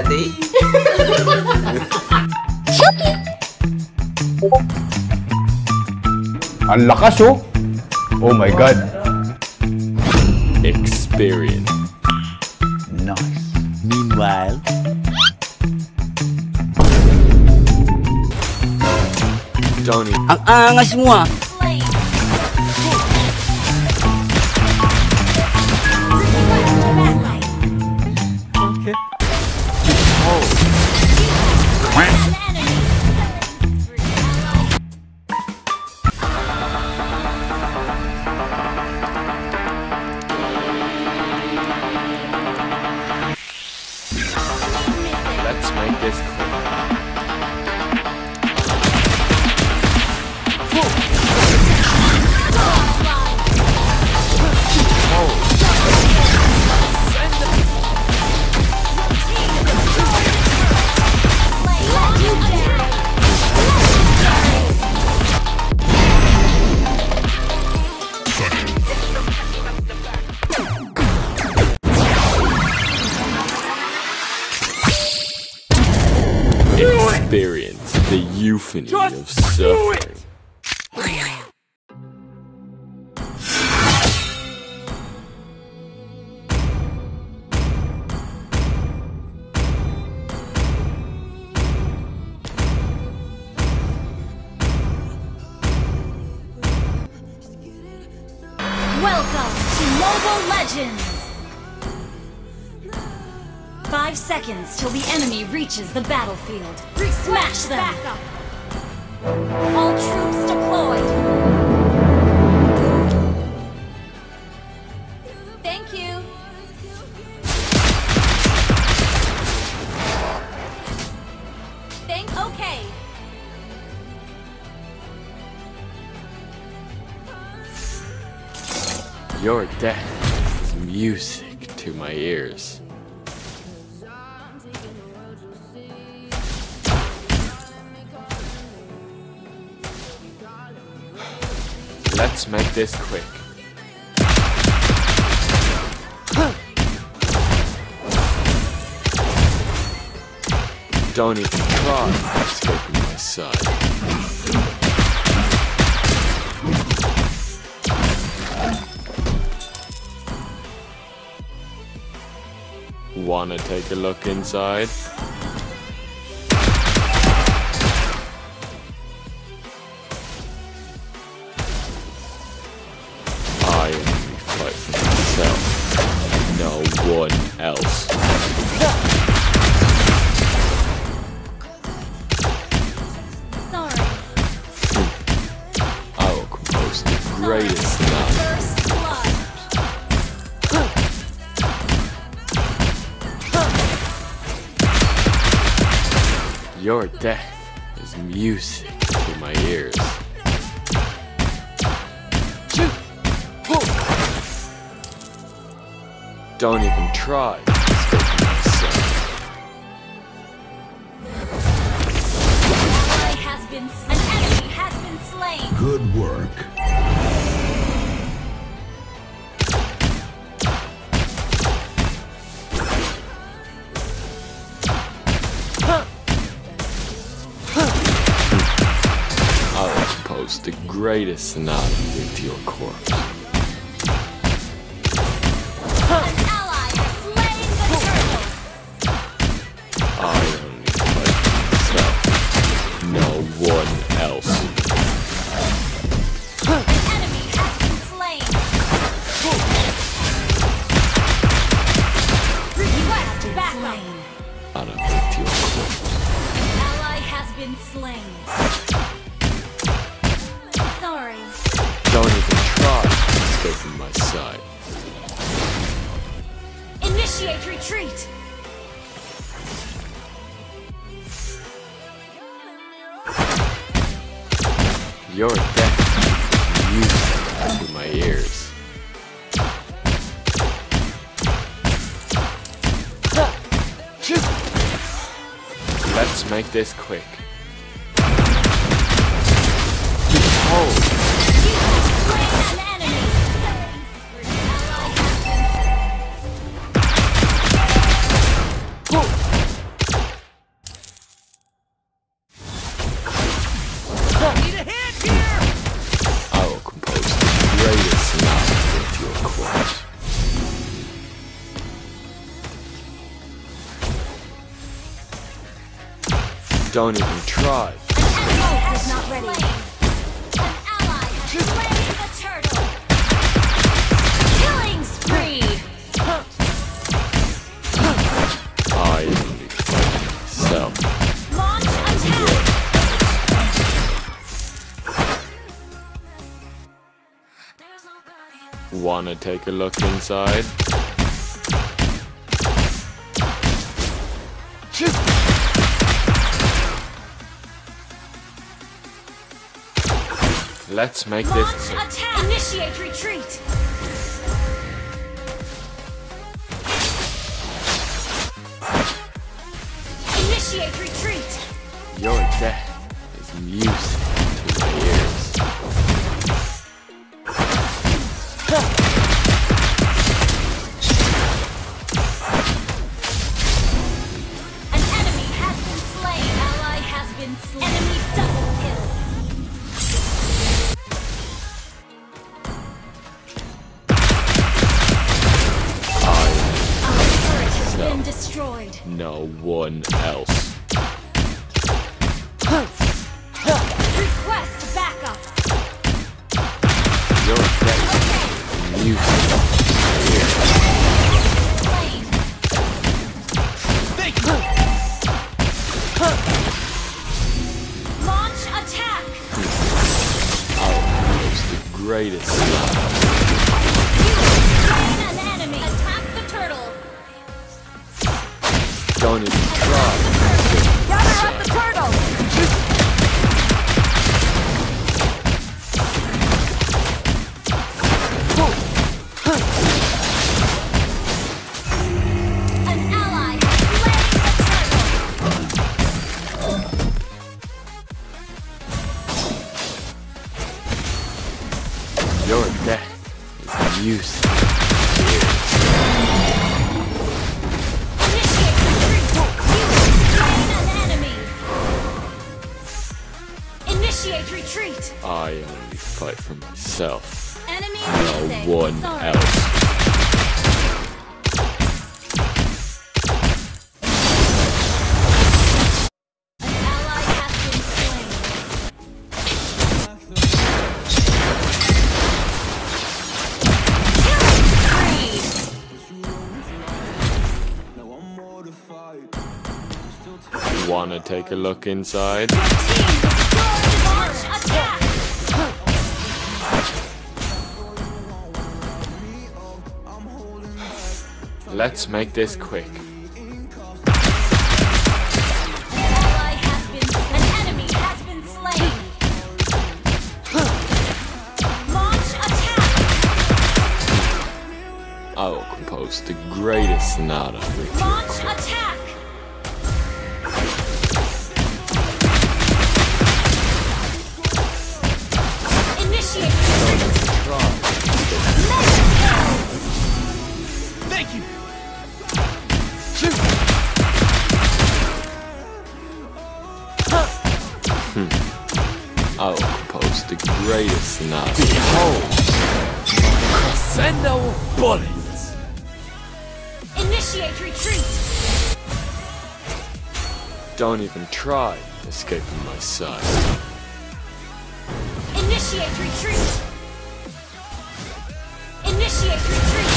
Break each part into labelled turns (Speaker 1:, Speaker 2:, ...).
Speaker 1: Daddy.
Speaker 2: Ang lakas oh! Oh my God!
Speaker 3: Experience.
Speaker 2: Nice.
Speaker 4: Meanwhile,
Speaker 3: Donnie,
Speaker 4: ang angas mo ah.
Speaker 3: Euphony of suffering.
Speaker 5: Welcome to Mobile Legends! Five seconds till the enemy reaches the battlefield. Smash them! All troops deployed! Thank you! Thank- okay!
Speaker 3: Your death is music to my ears. Let's make this quick. Don't even try escaping my sight. Wanna take a look inside? Your death is music to my ears. Don't even try greatest sonata with your corpse.
Speaker 5: Initiate retreat!
Speaker 3: Your death is music to my ears. Let's make this quick. Oh, myself.
Speaker 5: Launch attack.
Speaker 3: Wanna take a look inside? Let's make
Speaker 5: Launch
Speaker 3: this
Speaker 5: attack. Initiate retreat. Initiate retreat.
Speaker 3: your death is music No one else.
Speaker 5: Request backup.
Speaker 3: Your death is music to my ears.
Speaker 5: Slain. Launch attack.
Speaker 3: Oh, it's the greatest slaughter.
Speaker 5: Slain an enemy. Attack
Speaker 3: Don't even try.
Speaker 5: Gather
Speaker 3: music. For myself.
Speaker 5: Enemy
Speaker 3: No one else.
Speaker 5: An ally has been slain. Killing spree.
Speaker 3: Wanna take a look inside? Let's make this quick.
Speaker 5: An ally has been An enemy has been slain. Launch attack.
Speaker 3: I will compose the greatest sonata
Speaker 5: Launch attack.
Speaker 3: The greatest sonata. Behold, crescendo bullets.
Speaker 5: Initiate retreat.
Speaker 3: Don't even try escaping my sight.
Speaker 5: Initiate retreat. Initiate retreat.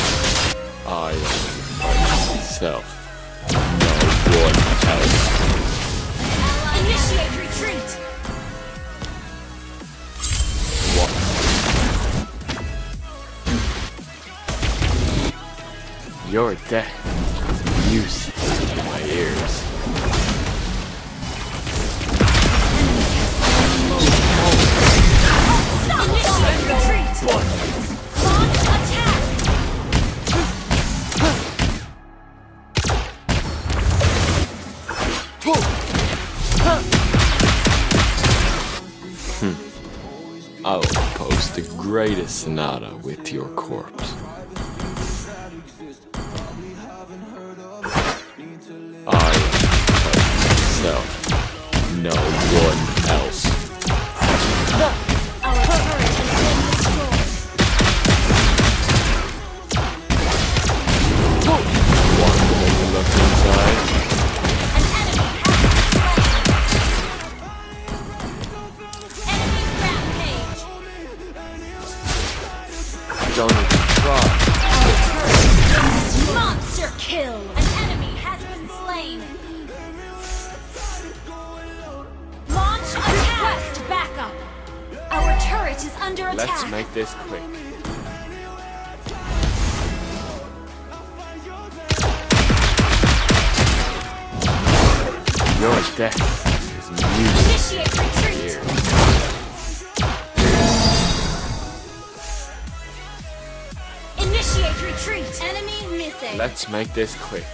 Speaker 3: I am myself. No one else.
Speaker 5: Initiate retreat.
Speaker 3: Your death is music to my ears.
Speaker 5: Launch.
Speaker 3: I will compose the greatest sonata with your corpse. Am no one Let's make this quick. Your death is music
Speaker 5: Initiate retreat.
Speaker 3: ears.
Speaker 5: Initiate retreat. Enemy missing.
Speaker 3: Let's make this quick.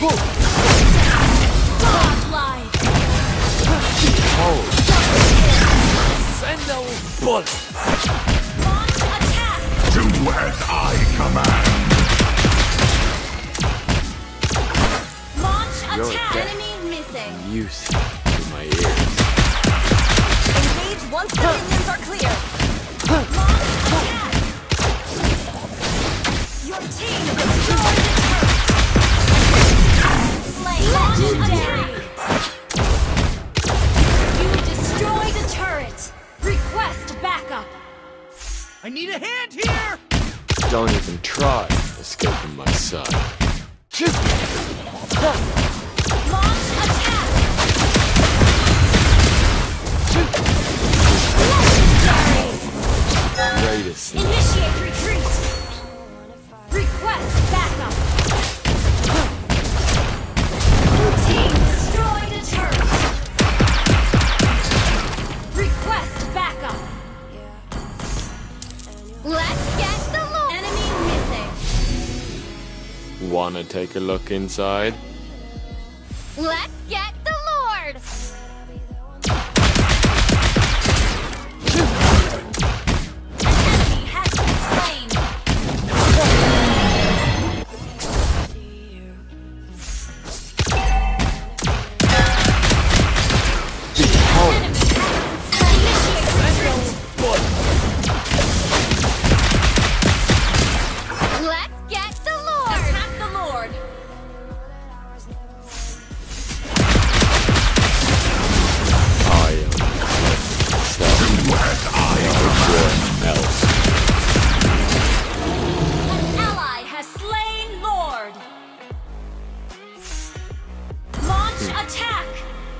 Speaker 5: Godlike.
Speaker 3: Bullets.
Speaker 5: Launch attack.
Speaker 6: Do as I command.
Speaker 5: Launch
Speaker 3: You're
Speaker 5: attack.
Speaker 3: dead.
Speaker 5: Enemy missing.
Speaker 3: Music to my ears.
Speaker 5: Engage once the minions are clear. Launch attack. Your team destroyed the turret. Slain. Launch attack.
Speaker 4: I need a hand here!
Speaker 3: Don't even try escaping my sight.
Speaker 5: Launch attack. Legendary.
Speaker 3: Greatest.
Speaker 5: Initiate retreat.
Speaker 3: Wanna take a look inside?
Speaker 5: Let's get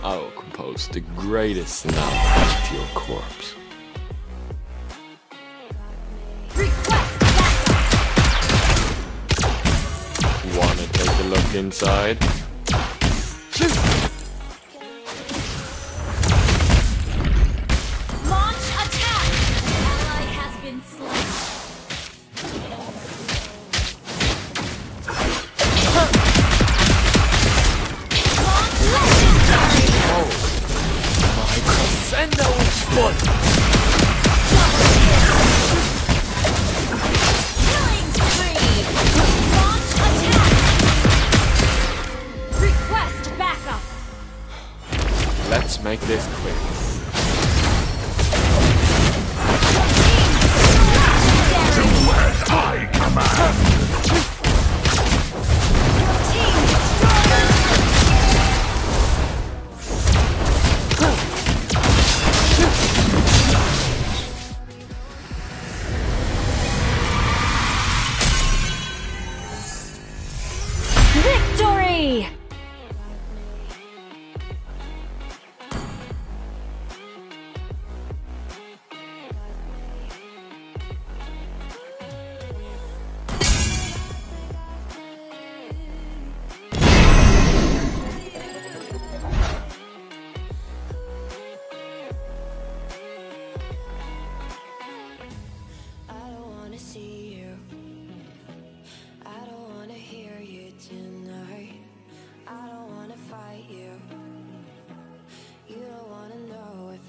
Speaker 3: I will compose the greatest sound to your corpse. Wanna take a look inside? This quick.